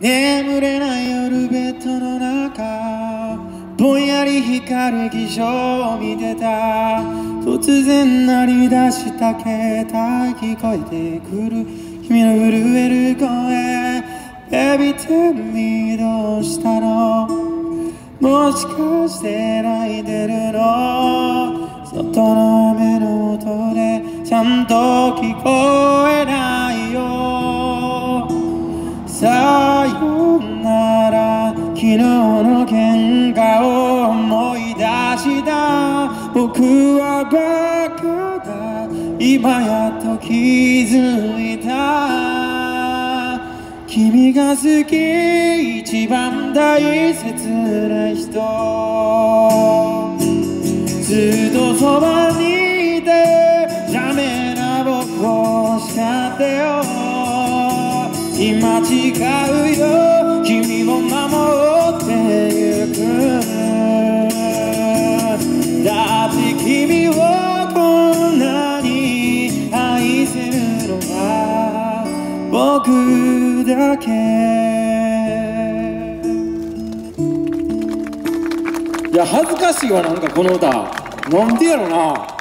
眠れない夜ベッドの中ぼんやり光る気象を見てた。突然鳴り出した携帯聞こえてくる。君の震える声 Baby tell me どうしたの。もしかして泣いてるの？外の雨の音でちゃんと聞こえないよ。さよなら昨日の喧嘩を思い出した。僕はバカだ。今やっと気づいた。君が好き一番大切な人。ずっとそばにいてダメな僕を叱ってよ。今違うよ。君も守ってゆくだって君をこんなに愛せるのは僕だけ。いや恥ずかしいわなんかこの歌。なんでやろな。